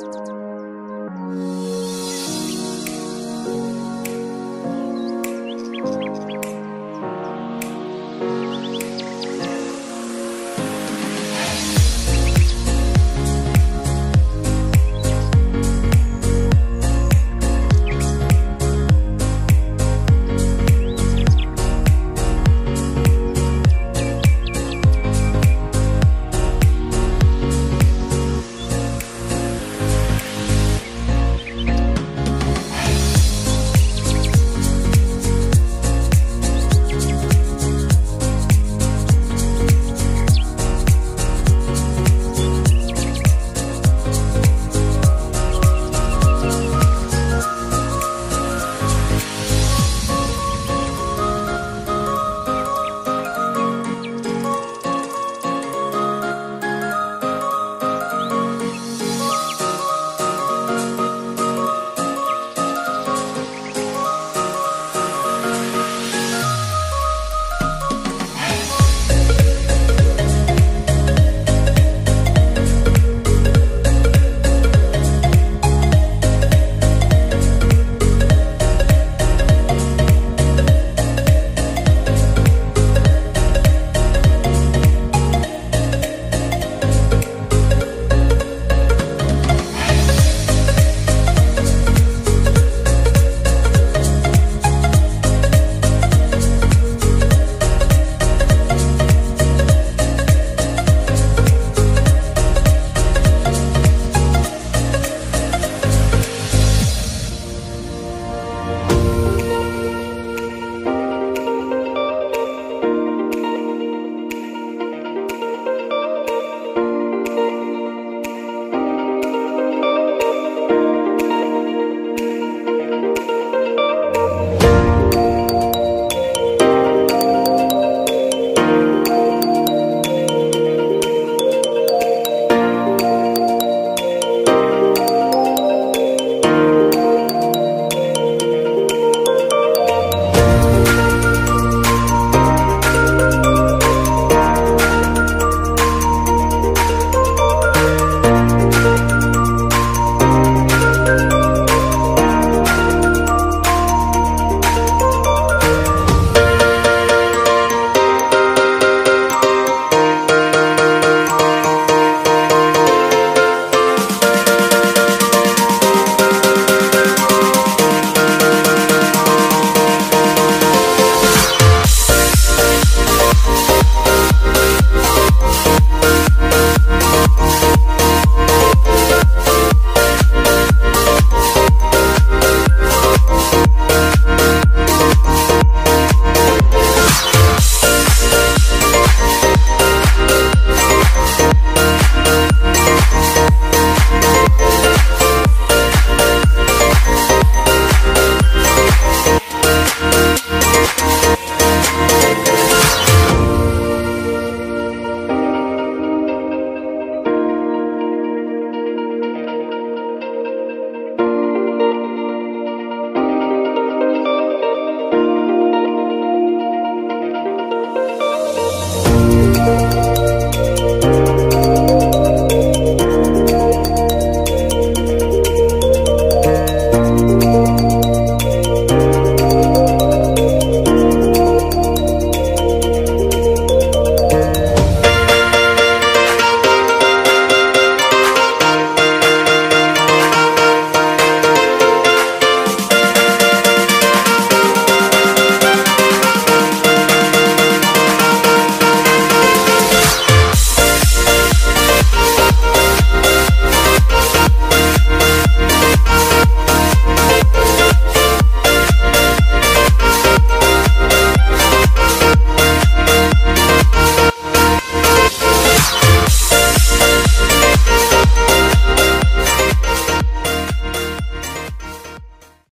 Música